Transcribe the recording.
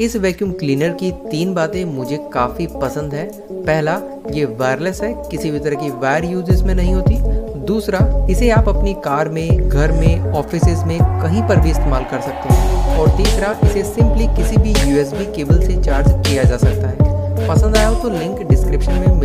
इस vacuum cleaner की तीन बातें मुझे काफ़ी पसंद है। पहला, ये वायरलेस है, किसी भी तरह की वायर यूज़ इसमें नहीं होती। दूसरा, इसे आप अपनी कार में, घर में ऑफ़िस में कहीं पर भी इस्तेमाल कर सकते हैं। और तीसरा, इसे सिंपली किसी भी यूएसबी केबल से चार्ज किया जा सकता है। पसंद आया हो तो लिंक डिस्क्रिप्शन में